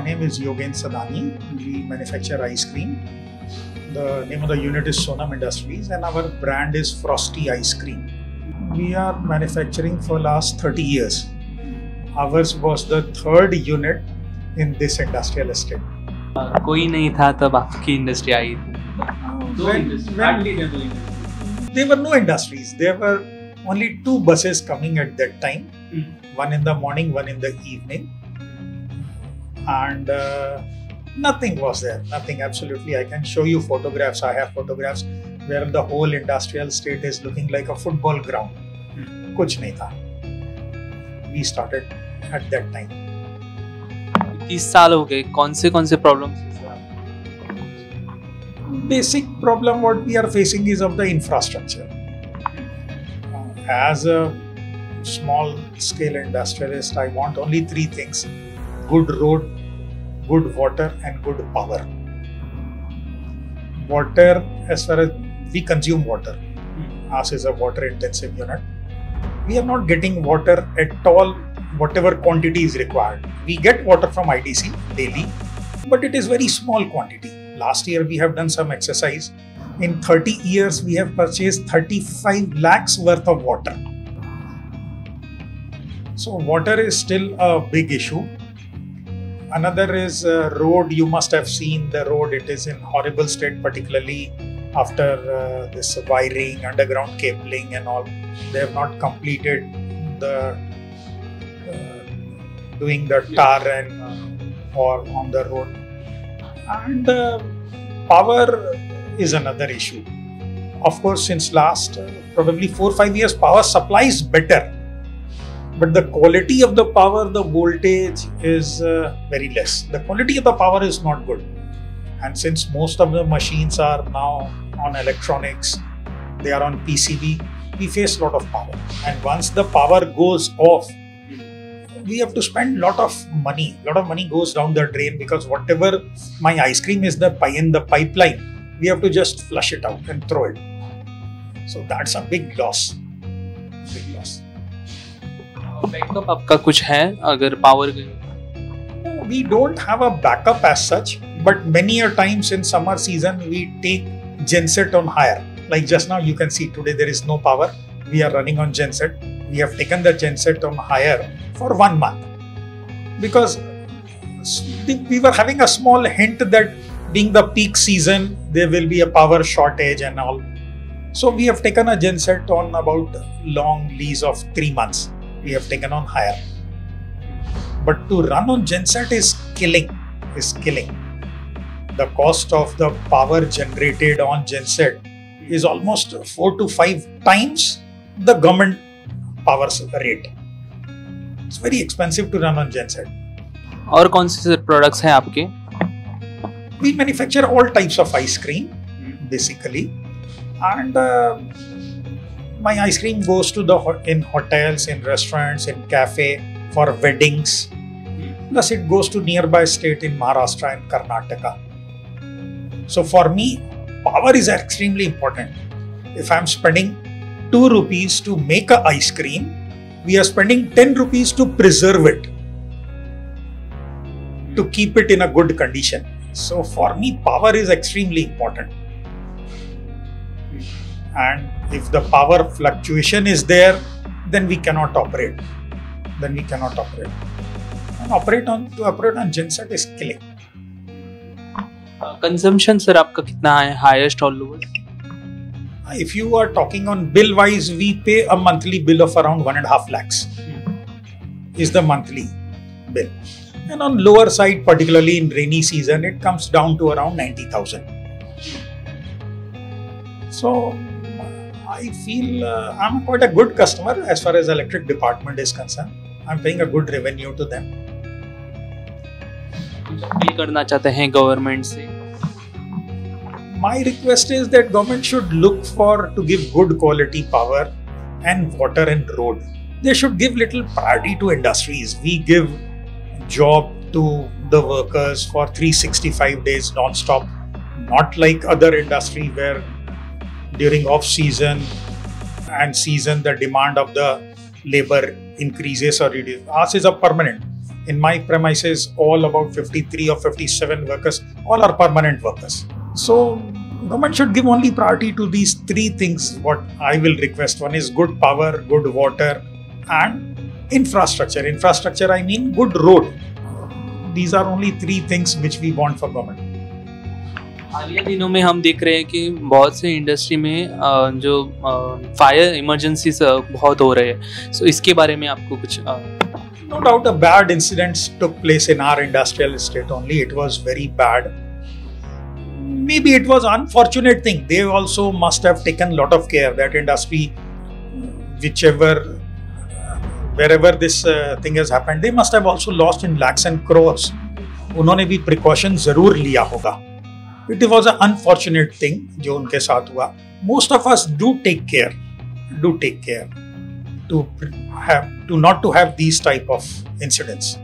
Uh, my name is Yogen Sadani. We manufacture ice cream. The name of the unit is Sonam Industries, and our brand is Frosty Ice Cream. We are manufacturing for last 30 years. Ours was the third unit in this industrial estate. कोई नहीं था तब आपकी industry I When- when- there were no industries. There were only two buses coming at that time one in the morning, one in the evening. And uh, nothing was there. Nothing, absolutely. I can show you photographs. I have photographs where the whole industrial state is looking like a football ground. कुछ नहीं था. We started at that time. तीस साल हो गए कौन से कौन से problem basic problem what we are facing is of the infrastructure. Uh, as a small scale industrialist, I want only three things good road, good water, and good power. Water, as far as we consume water, hmm. ours is a water intensive unit. We are not getting water at all, whatever quantity is required. We get water from IDC daily, but it is very small quantity. Last year we have done some exercise. In 30 years, we have purchased 35 lakhs worth of water. So, water is still a big issue. Another is uh, road. You must have seen the road. It is in horrible state, particularly after uh, this wiring, underground cabling, and all. They have not completed the uh, doing the tar and uh, or on the road and uh, power is another issue of course since last uh, probably 4 5 years power supply is better but the quality of the power the voltage is uh, very less. The quality of the power is not good. And since most of the machines are now on electronics they are on pcb we face a lot of power. And once the power goes off we have to spend lot of money. Lot of money goes down the drain because whatever my ice cream is the pi- in the pipeline we have to just flush it out and throw it. So that's a big loss. Big loss backup आपका कुछ है अगर power गई No, we don't have a backup as such but many a times in summer season we take genset on hire like just now you can see today there is no power we are running on genset we have taken the genset on hire for one month because s- we were having a small hint that being the peak season there will be a power shortage and all so we have taken a genset on about long lease of 3 months we have taken on hire but to run on genset is killing is killing the cost of the power generated on genset is almost 4 to 5 times the government power rate it's very expensive to run on genset और कौन से products हैं आपके we manufacture all types of ice cream basically and uh, my ice cream goes to the in hotels in restaurants in cafe for weddings. Plus it goes to nearby state in maharashtra and karnataka. So for me power is extremely important. If i'm spending 2 rupees to make a ice cream we are spending 10 rupees to preserve it to keep it in a good condition. So for me, power is extremely important And if the power fluctuation is there, then we cannot operate. Then we cannot operate. And operate on to operate on genset is killing. Consumption sir आपका कितना है highest और lowest If you are talking on bill wise, we pay a monthly bill of around one and a half lakhs. Is the monthly bill. And on lower side, particularly in rainy season, it comes down to around 90,000. So I feel uh, I'm quite a good customer as far as electric department is concerned. I'm paying a good revenue to them. Appeal करना चाहते हैं government से My request is that government should look for to give good quality power and water and road. They should give little priority to industries. We give job to the workers for 365 days non-stop not like other industry where during off season and season the demand of the labor increases or reduces ours is a permanent In my premises, all about 53 or 57 workers, all are permanent workers. So government should give only priority to these three things. What I will request one is good power, good water, and infrastructure. Infrastructure, I mean good road. These are only three things which we want for government. हालिया दिनों में हम देख रहे हैं कि बहुत से इंडस्ट्री में जो फायर इमरजेंसी बहुत हो रहे हैं। सो इसके बारे में आपको कुछ no doubt a bad incidents took place in our industrial state only it was very bad may be it was unfortunate thing they also must have taken lot of care that industry which ever where ever this thing has happened they must have also lost in lakhs and crores. उन्होंने भी precaution ज़रूर लिया होगा। It was a unfortunate thing जो उनके साथ हुआ। Most of us do take care do take care to have to not to have these type of incidents